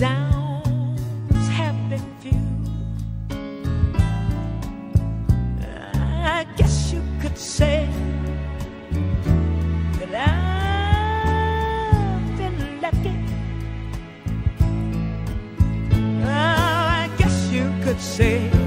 downs have been few. I guess you could say that I've been lucky. I guess you could say.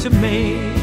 to make